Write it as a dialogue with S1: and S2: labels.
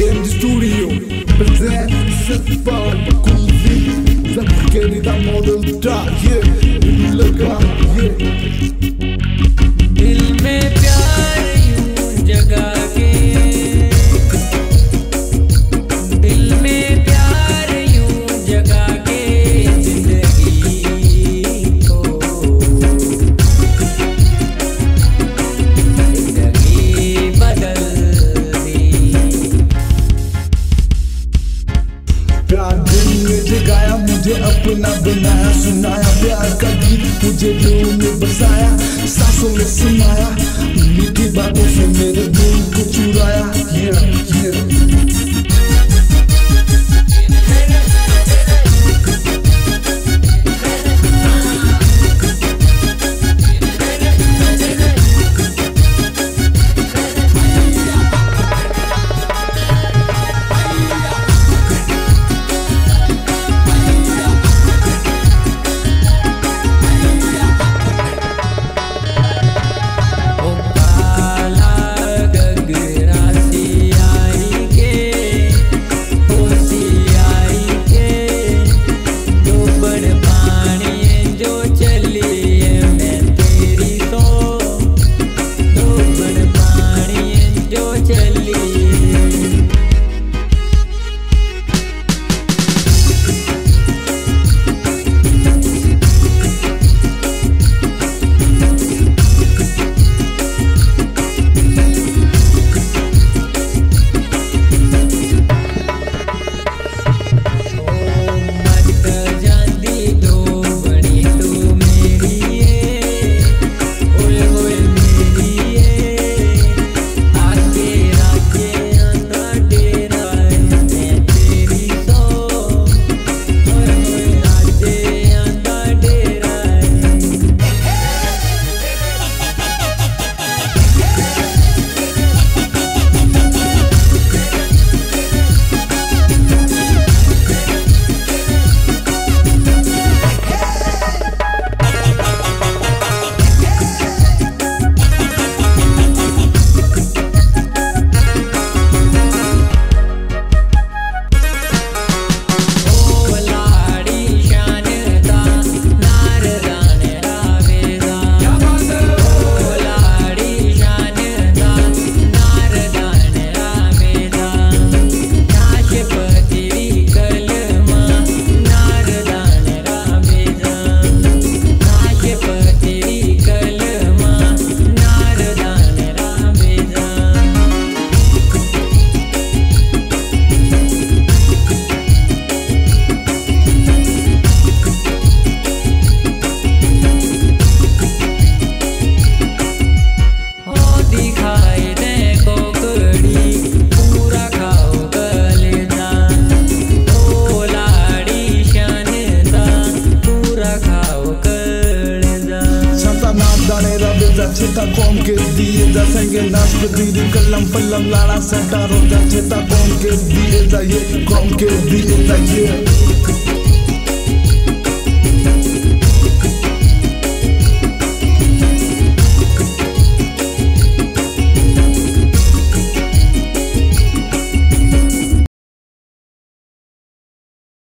S1: in the studio Presents ett barn på covid Sen skickar ditt model där, yeah, i
S2: luggan, yeah प्यार
S1: ने जगाया, मुझे अपना बनाया, सुनाया प्यार का गीत मुझे दिल में बसाया, सांसों में सुनाया, मीठी बातों से मेरे दिल rabeza cheta kom ke diye da senge nas pediri kalam palam lana santa roda cheta kom ke diye da ye kom